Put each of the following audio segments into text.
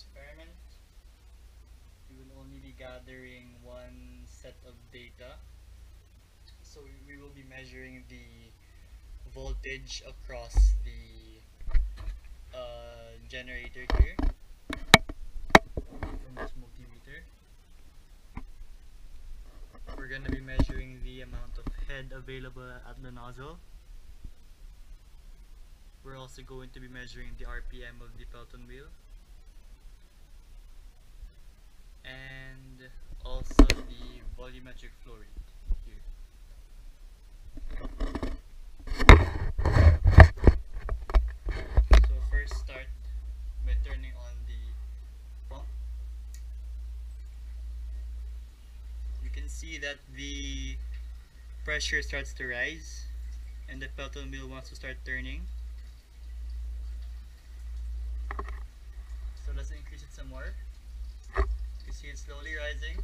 experiment, we will only be gathering one set of data. So we, will be measuring the voltage across the uh, generator here from this multimeter. We're going to be measuring the amount of head available at the nozzle. We're also going to be measuring the RPM of the Pelton wheel. And also the volumetric flow rate here. So first start by turning on the pump. You can see that the pressure starts to rise and the Pelton wheel wants to start turning. So let's increase it some more. You can see it slowly rising.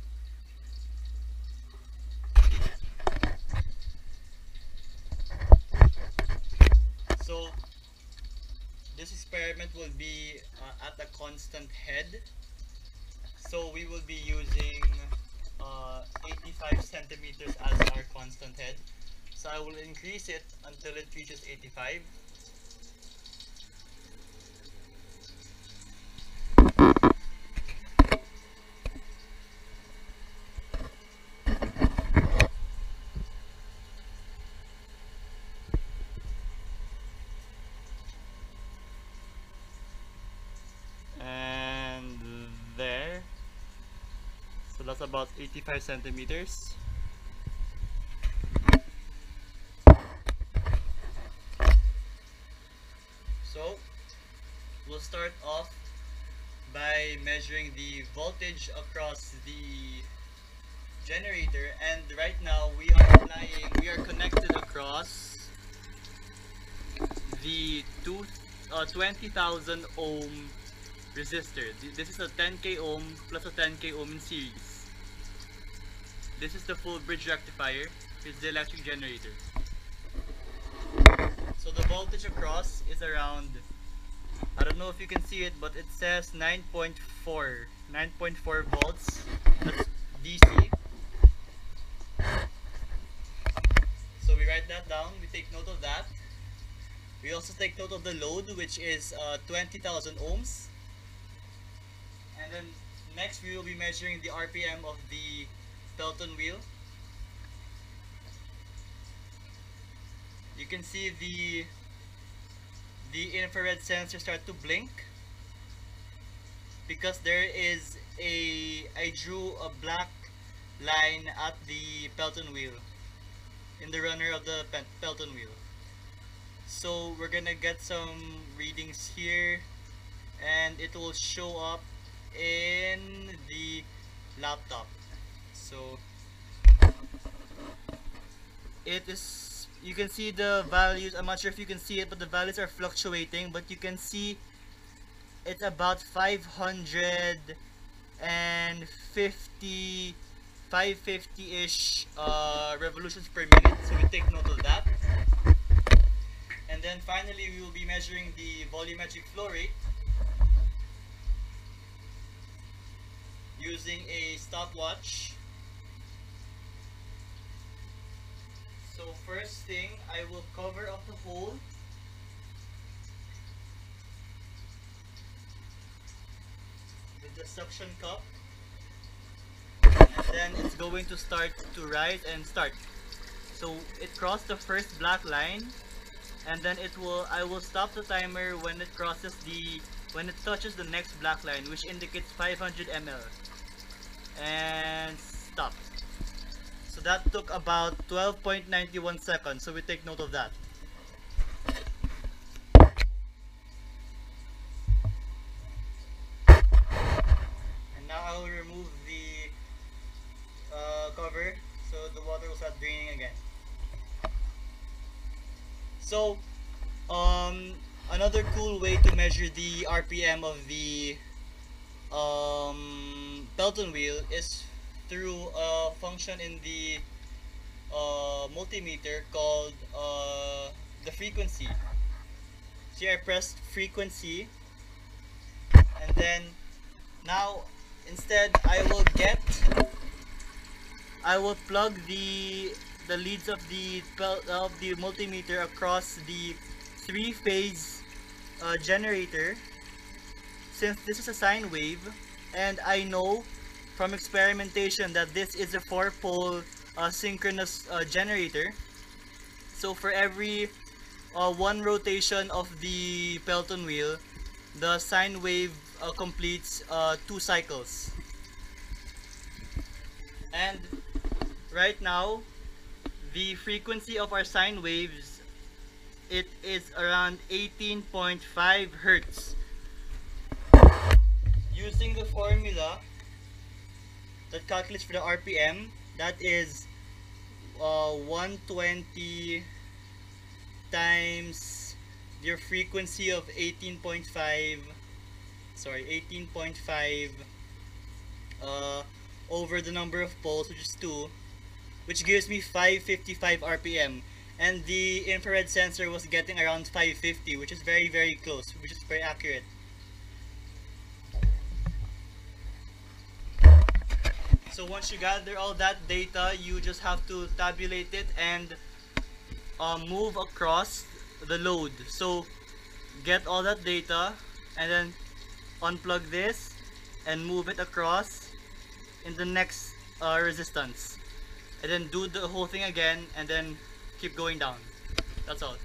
So this experiment will be uh, at a constant head. So we will be using uh, 85 centimeters as our constant head. So I will increase it until it reaches 85. and there that's about 85 centimeters so we'll start off by measuring the voltage across the generator and right now we are applying we are connected across the two uh, 20,000 ohm resistor. This is a 10k ohm plus a 10k ohm in series. This is the full bridge rectifier. It's the electric generator. So the voltage across is around, I don't know if you can see it, but it says 9.4, 9.4 volts. That's DC. So we write that down, we take note of that. We also take note of the load, which is uh, 20,000 ohms. And then next we will be measuring the RPM of the Pelton wheel. You can see the the infrared sensor start to blink because there is a I drew a black line at the Pelton wheel in the runner of the Pelton wheel. So we're gonna get some readings here and it will show up in the laptop. So it is you can see the values I'm not sure if you can see it but the values are fluctuating but you can see it's about 550 550-ish uh, revolutions per minute so we take note of that and then finally we will be measuring the volumetric flow rate using a stopwatch. So first thing, I will cover up the hole. With the suction cup. And then it's going to start to rise and start. So it crossed the first black line and then it will I will stop the timer when it crosses the when it touches the next black line which indicates 500 ml and stop that took about 12.91 seconds so we take note of that. And now I will remove the uh, cover so the water will start draining again. So, um, another cool way to measure the RPM of the um, Pelton wheel is through a function in the uh, multimeter called uh, the frequency. So I pressed frequency and then Now, instead, I will get, I will plug the the leads of the of the multimeter across the three-phase uh, generator. Since this is a sine wave, and I know from experimentation that this is a four-pole uh, synchronous uh, generator. So for every uh, one rotation of the Pelton wheel, the sine wave uh, completes uh, two cycles. And right now, the frequency of our sine waves, it is around 18.5 hertz. Using the formula that calculates for the RPM, that is uh, 120 times your frequency of 18.5 sorry 18.5 uh, over the number of poles which is 2 which gives me 555 RPM and the infrared sensor was getting around 550 which is very very close which is very accurate so once you gather all that data you just have to tabulate it and uh, move across the load. So get all that data and then unplug this and move it across in the next uh, resistance. And then do the whole thing again and then keep going down. That's all